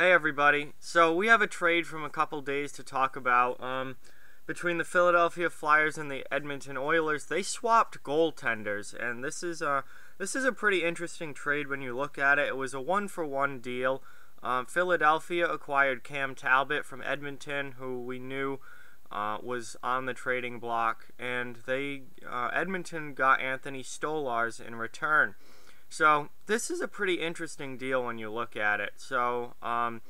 Hey everybody. So we have a trade from a couple days to talk about. Um, between the Philadelphia Flyers and the Edmonton Oilers, they swapped goaltenders, and this is a this is a pretty interesting trade when you look at it. It was a one for one deal. Um, Philadelphia acquired Cam Talbot from Edmonton, who we knew uh, was on the trading block, and they uh, Edmonton got Anthony Stolarz in return. So this is a pretty interesting deal when you look at it. So um,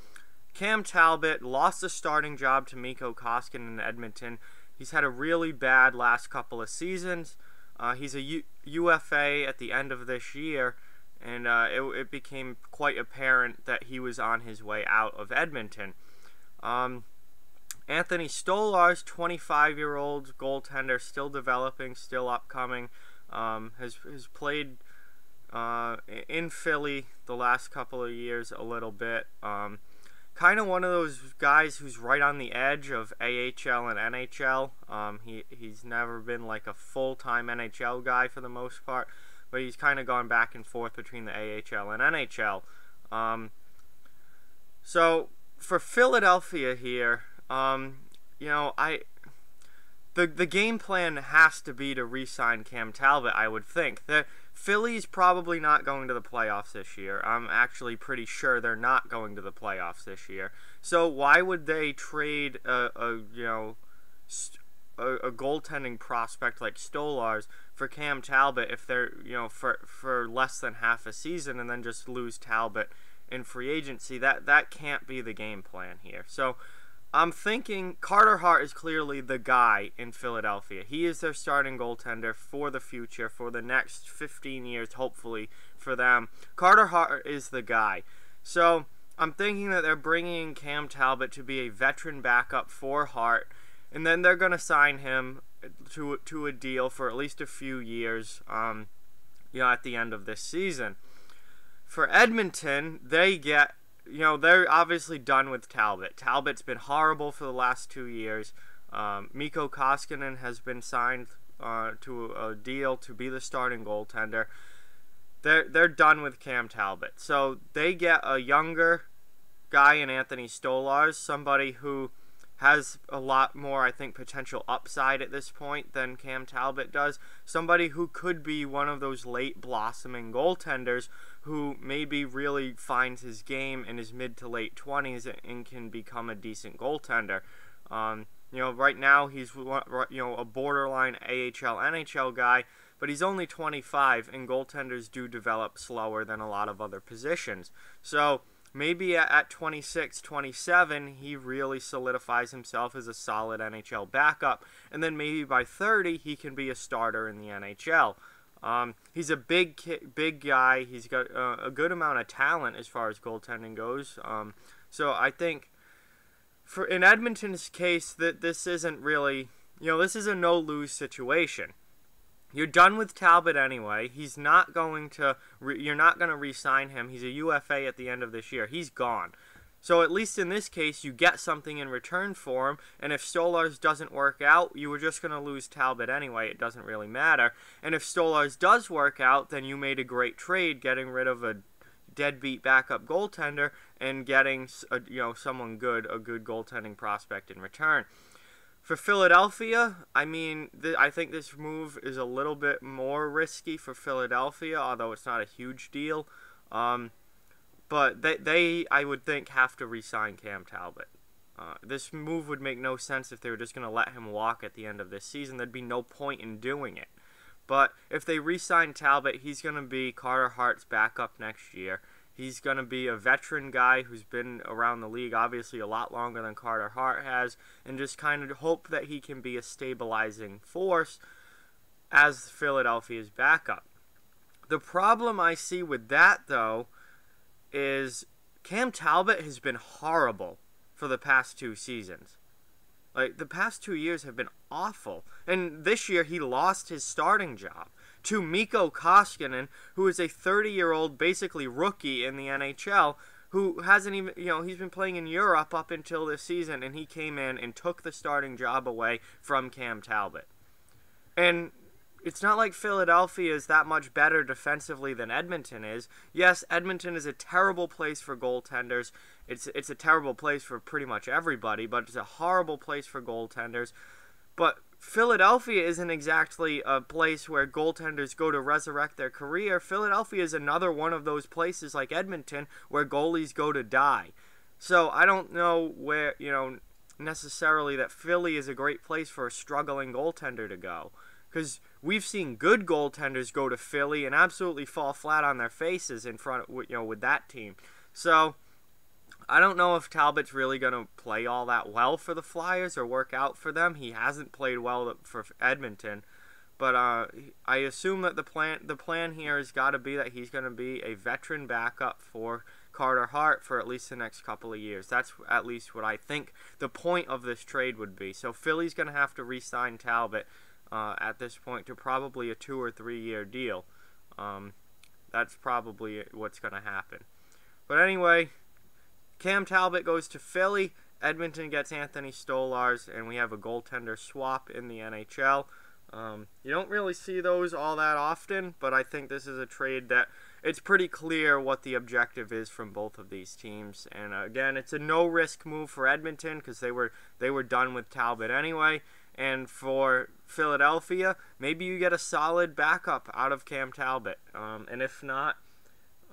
Cam Talbot lost the starting job to Mikko Koskinen in Edmonton. He's had a really bad last couple of seasons. Uh, he's a U- UFA at the end of this year, and uh, it, it, became quite apparent that he was on his way out of Edmonton. Um, Anthony Stolarz, 25-year-old goaltender, still developing, still upcoming, um, has has played uh, in Philly the last couple of years a little bit. Um, kind of one of those guys who's right on the edge of AHL and NHL. Um, he he's never been like a full time NHL guy for the most part, but he's kind of gone back and forth between the AHL and NHL. Um, so for Philadelphia here, um, you know, I the the game plan has to be to re-sign Cam Talbot. I would think the Philly's probably not going to the playoffs this year. I'm actually pretty sure they're not going to the playoffs this year. So why would they trade a, a you know a, a goaltending prospect like Stolarz for Cam Talbot if they're you know for for less than half a season and then just lose Talbot in free agency? That that can't be the game plan here. So I'm thinking Carter Hart is clearly the guy in Philadelphia. He is their starting goaltender for the future, for the next 15 years, hopefully, for them. Carter Hart is the guy. So I'm thinking that they're bringing Cam Talbot to be a veteran backup for Hart, and then they're going to sign him to, to a deal for at least a few years, um, you know, at the end of this season. For Edmonton, they get you know, they're obviously done with Talbot. Talbot's been horrible for the last two years. Um, Mikko Koskinen has been signed uh, to a deal to be the starting goaltender. They're they're done with Cam Talbot, so they get a younger guy in Anthony Stolarz, somebody who has a lot more, I think, potential upside at this point than Cam Talbot does. Somebody who could be one of those late blossoming goaltenders who maybe really finds his game in his mid to late 20s and can become a decent goaltender. Um, you know, right now he's you know a borderline AHL NHL guy, but he's only 25, and goaltenders do develop slower than a lot of other positions. So maybe at 26, 27, he really solidifies himself as a solid NHL backup, and then maybe by 30, he can be a starter in the NHL. Um, he's a big, big guy. He's got uh, a good amount of talent as far as goaltending goes. Um, so I think, for in Edmonton's case, that this isn't really, you know, this is a no lose situation. You're done with Talbot anyway. He's not going to. Re- you're not going to re-sign him. He's a UFA at the end of this year. He's gone. So at least in this case, you get something in return for him. And if Stolarz doesn't work out, you were just going to lose Talbot anyway. It doesn't really matter. And if Stolarz does work out, then you made a great trade, getting rid of a deadbeat backup goaltender and getting a, you know someone good, a good goaltending prospect in return. For Philadelphia, I mean, th- I think this move is a little bit more risky for Philadelphia, although it's not a huge deal. Um, but they, they, I would think, have to re-sign Cam Talbot. Uh, this move would make no sense if they were just going to let him walk at the end of this season. There'd be no point in doing it. But if they re-sign Talbot, he's going to be Carter Hart's backup next year. He's going to be a veteran guy who's been around the league obviously a lot longer than Carter Hart has, and just kind of hope that he can be a stabilizing force as Philadelphia's backup. The problem I see with that, though, is Cam Talbot has been horrible for the past two seasons. Like, the past two years have been awful. And this year he lost his starting job to Mikko Koskinen, who is a 30 year old, basically rookie in the NHL, who hasn't even, you know, he's been playing in Europe up until this season, and he came in and took the starting job away from Cam Talbot. And it's not like Philadelphia is that much better defensively than Edmonton is. Yes, Edmonton is a terrible place for goaltenders. It's it's a terrible place for pretty much everybody, but it's a horrible place for goaltenders. But Philadelphia isn't exactly a place where goaltenders go to resurrect their career. Philadelphia is another one of those places like Edmonton where goalies go to die. So I don't know where, you know, necessarily that Philly is a great place for a struggling goaltender to go. Because we've seen good goaltenders go to Philly and absolutely fall flat on their faces in front of, you know, with that team. So I don't know if Talbot's really going to play all that well for the Flyers or work out for them. He hasn't played well for Edmonton, but uh, I assume that the plan the plan here has got to be that he's going to be a veteran backup for Carter Hart for at least the next couple of years. That's at least what I think the point of this trade would be. So Philly's going to have to re-sign Talbot uh, at this point to probably a two or three year deal. Um, that's probably what's going to happen. But anyway, Cam Talbot goes to Philly. Edmonton gets Anthony Stolarz, and we have a goaltender swap in the NHL. Um, you don't really see those all that often, but I think this is a trade that it's pretty clear what the objective is from both of these teams. And uh, again, it's a no risk move for Edmonton because they were they were done with Talbot anyway. And for Philadelphia, maybe you get a solid backup out of Cam Talbot. Um, and if not,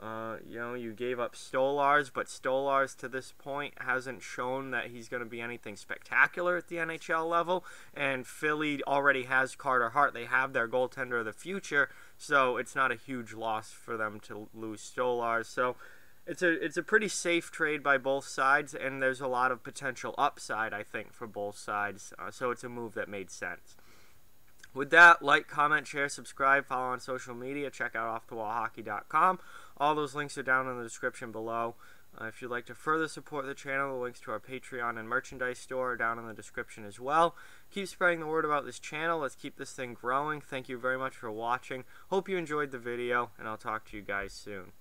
uh, you know, you gave up Stolarz, but Stolarz to this point hasn't shown that he's going to be anything spectacular at the NHL level. And Philly already has Carter Hart. They have their goaltender of the future, so it's not a huge loss for them to lose Stolarz. So it's a it's a pretty safe trade by both sides, and there's a lot of potential upside, I think, for both sides. Uh, so it's a move that made sense. With that, like, comment, share, subscribe, follow on social media, check out offthewallhockey.com. All those links are down in the description below. Uh, if you'd like to further support the channel, the links to our Patreon and merchandise store are down in the description as well. Keep spreading the word about this channel. Let's keep this thing growing. Thank you very much for watching. Hope you enjoyed the video, and I'll talk to you guys soon.